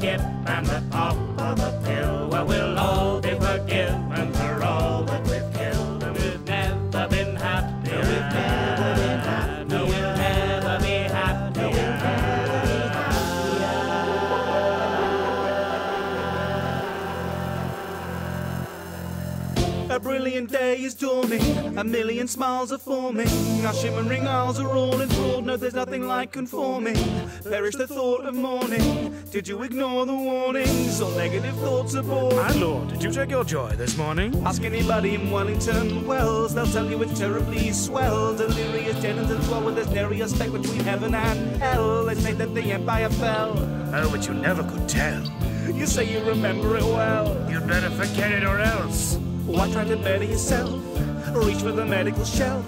skip and the pop. A brilliant day is dawning, a million smiles are forming. Our shimmering isles are all enthralled, no, there's nothing like conforming. Perish the thought of mourning. Did you ignore the warnings? All negative thoughts aboard. My lord, did you take your joy this morning? Ask anybody in Wellington Wells, they'll tell you it's terribly swell. Delirious tenants as well, with there's nary a speck between heaven and hell. They say that the empire fell. Oh, but you never could tell. You say you remember it well. You'd better forget it or else. Why try to better yourself? Reach for the medical shelf.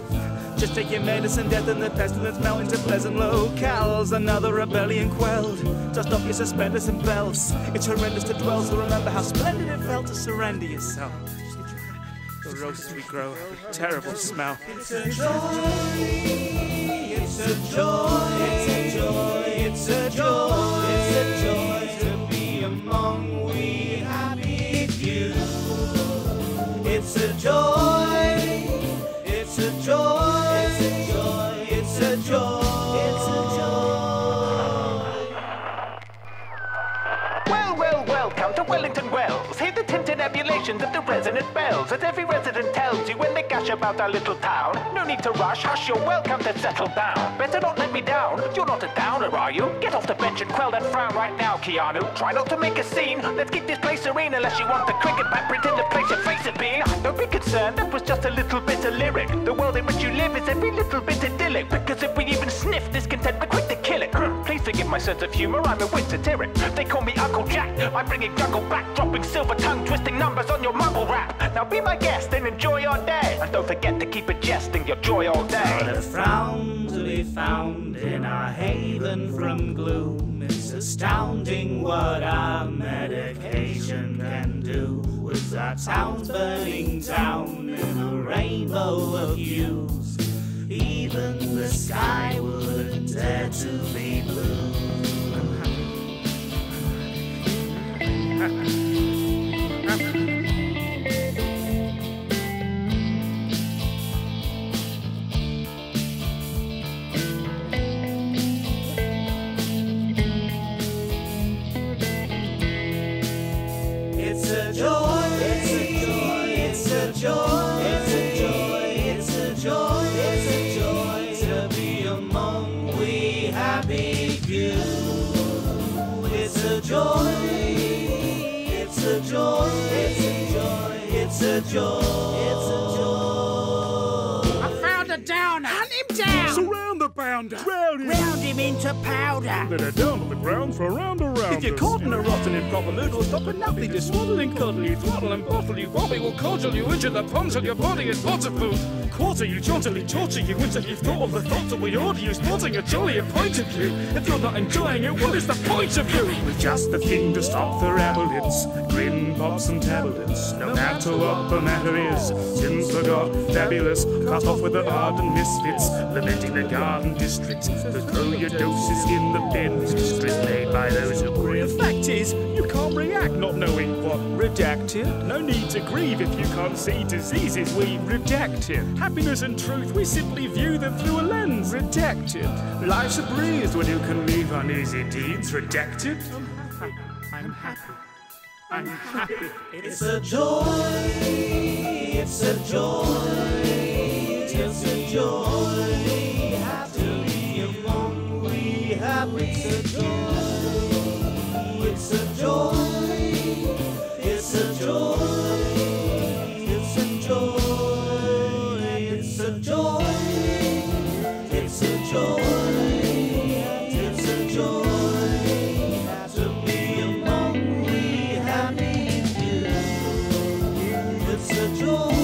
Just take your medicine, death and the pestilence melt into pleasant locales. Another rebellion quelled. Dust off your suspenders and belts. It's horrendous to dwell, so remember how splendid it felt to surrender yourself. The roses we grow have a terrible smell. It's a joy, it's a joy, it's a joy, it's a joy, joy, it's a joy, it's a joy, it's a joy, Tintinnabulations of the resonant bells that every resident tells you when they gush about our little town. No need to rush, hush, you're welcome to settle down. Better not let me down. You're not a downer, are you? Get off the bench and quell that frown right now, Keanu. Try not to make a scene. Let's keep this place serene unless you want the cricket bat pretend to place your face at being. Don't be concerned, that was just a little bit of lyric. The world in which you live is every little bit idyllic. Because if we even sniff discontent, we're quick to kill it. My sense of humor, I'm a wit satiric. They call me Uncle Jack. I'm bringing jungle back, dropping silver tongue, twisting numbers on your mumble rap. Now be my guest and enjoy your day. And don't forget to keep it jesting your joy all day. Not a frown to be found in our haven from gloom. It's astounding what our medication can do. With our towns burning down in a rainbow of hues. Even the sky would dare to be blue. It's a joy. It's a joy. It's a joy, it's a joy, it's a joy. I found a downer. Hunt him down. Surround the bounder! Round him! Round him into powder. Let her down on the ground for a round around. If you're caught in a rotten improper mood, will stop at nothing to swaddle and cuddle you, throttle and bottle you, Bobby will cordial you into the pond of your body is pots of food. Quarter you, jauntily torture you until you've thought of the thoughts that we order you, sporting a jollier point of view. If you're not enjoying it, what is the point of you? With just the thing to stop the rabble, it's grin, pops, and tablets. No matter what the matter is, Tim forgot, fabulous, cut off with the ardent misfits, lamenting the garden districts. To throw your doses in the bins, districts made by those who The fact is, you can't react not knowing what redacted. No need to grieve if you can't see diseases we redacted. Happiness and truth, we simply view them through a lens. Redacted. Life's a breeze when you can leave uneasy deeds redacted. I'm happy. I'm happy. I'm happy. It's a joy, it's a joy, it's a joy. To be among we happy. It's a joy, it's a joy,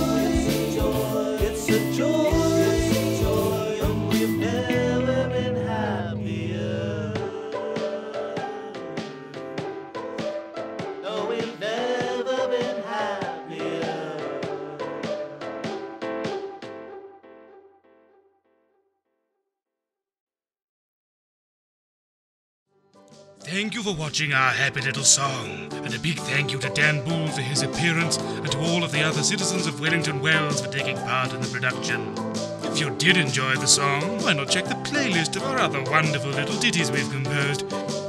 Thank you for watching our happy little song, and a big thank you to Dan Bull for his appearance, and to all of the other citizens of Wellington Wells for taking part in the production. If you did enjoy the song, why not check the playlist of our other wonderful little ditties we've composed?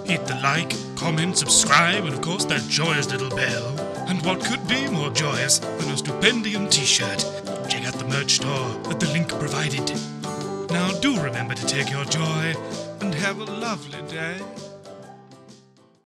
Hit the like, comment, subscribe, and of course that joyous little bell. And what could be more joyous than a Stupendium t shirt? Check out the merch store at the link provided. Now, do remember to take your joy and have a lovely day.